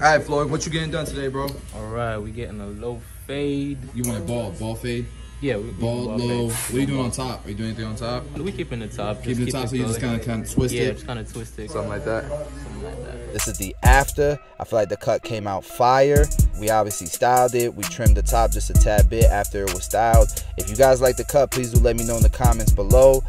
All right, Floyd, what you getting done today, bro? All right, we getting a low fade. You want a ball, ball fade? Yeah, we, Ball, ball low. fade. What are you doing on top? Are you doing anything on top? We keeping the top. Keeping the top keep so you just kind of kind of twist Yeah, it, just kind of twist it. something like that. Something like that. This is the after. I feel like the cut came out fire. We obviously styled it. We trimmed the top just a tad bit after it was styled. If you guys like the cut, please do let me know in the comments below.